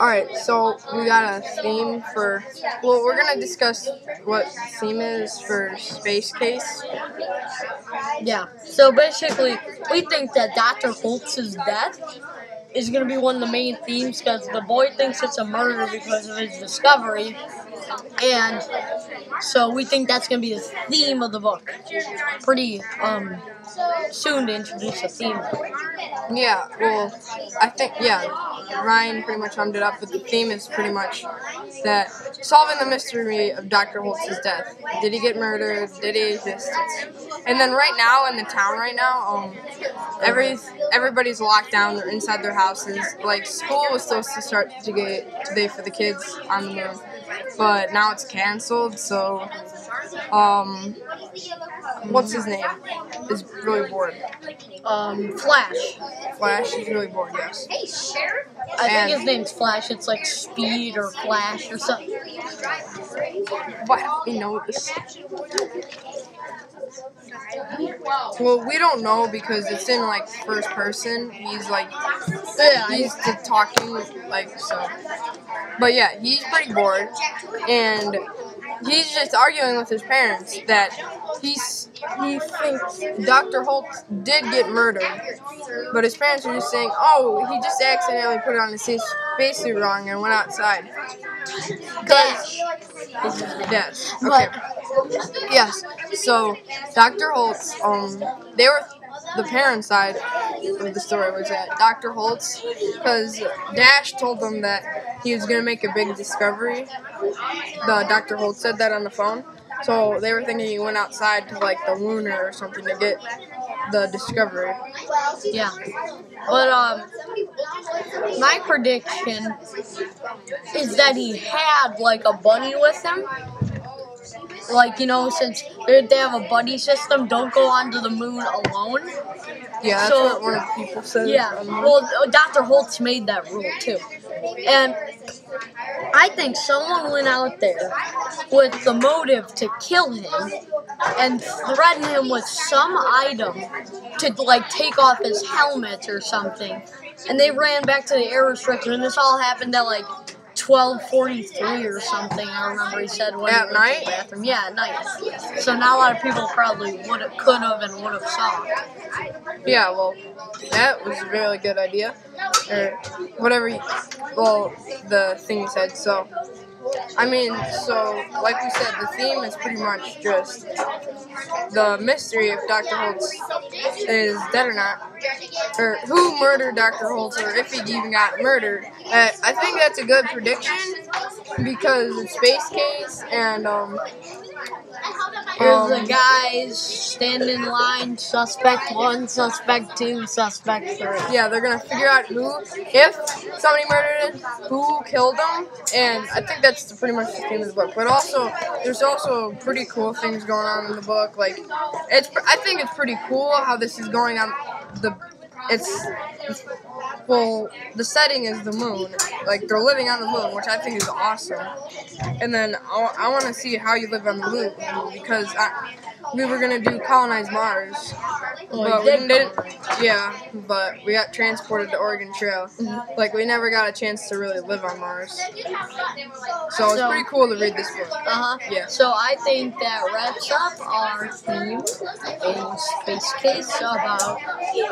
Alright, so we got a theme for. Well, we're gonna discuss what theme is for Space Case. Yeah. So basically, we think that Dr. Holtz's death is going to be one of the main themes because the boy thinks it's a murder because of his discovery. And so we think that's going to be the theme of the book. Pretty um, soon to introduce a theme. Yeah, well, I think, yeah, Ryan pretty much summed it up, but the theme is pretty much that solving the mystery of Dr. Holtz's death. Did he get murdered? Did he exist? And then right now in the town right now, um, every everybody's locked down. They're inside their houses. Like school was supposed to start today today for the kids on the moon, but now it's canceled. So, um, what's his name? Is really bored. Um, Flash. Flash is really bored. Yes. Hey, Sheriff. I And- think his name's Flash. It's like Speed or Flash or something. What? We know this. Well, we don't know because it's in like first person. He's like Yeah. he's the talking like so. But yeah, he's pretty bored, and he's just arguing with his parents that he's he thinks Dr. Holt did get murdered, but his parents are just saying, oh, he just accidentally put on his space- spacesuit wrong and went outside. Yes. Okay. Yes. So Dr. Holtz, um, they were the parent side of the story was that Dr. Holtz, because Dash told them that he was gonna make a big discovery. The Dr. Holtz said that on the phone. So they were thinking he went outside to like the lunar or something to get the discovery. Yeah. But um my prediction is that he had like a bunny with him. Like, you know, since they they have a buddy system, don't go onto the moon alone. Yeah, that's what one of the people said. Yeah. Well, Dr. Holtz made that rule too. And I think someone went out there with the motive to kill him and threaten him with some item to like take off his helmet or something. And they ran back to the air restrictor and this all happened at like 12:43 or something. I remember he said when At he went to night? bathroom. Yeah, at night. So now a lot of people probably would have, could have, and would have saw. Yeah, well, that was a really good idea. Or whatever, you, well, the thing you said. So, I mean, so, like we said, the theme is pretty much just the mystery if Dr. Holtz is dead or not. Or who murdered Dr. Holtz, or if he even got murdered. Uh, I think that's a good prediction because it's Space Case, and, um, Here's Um, the guys stand in line. Suspect one, suspect two, suspect three. Yeah, they're gonna figure out who, if somebody murdered him, who killed him, and I think that's pretty much the theme of the book. But also, there's also pretty cool things going on in the book. Like, it's I think it's pretty cool how this is going on. The it's well, the setting is the moon. Like they're living on the moon, which I think is awesome. And then I, I want to see how you live on the moon because I, we were gonna do colonize Mars. Well, But we we did didn't, yeah, but we got transported to Oregon Trail. Like we never got a chance to really live on Mars. So it's So- pretty cool to read this book. Uh huh. Yeah. So I think that wraps up our theme in Space Case about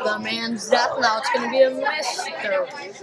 the man's death. Now it's going to be a mystery. Right?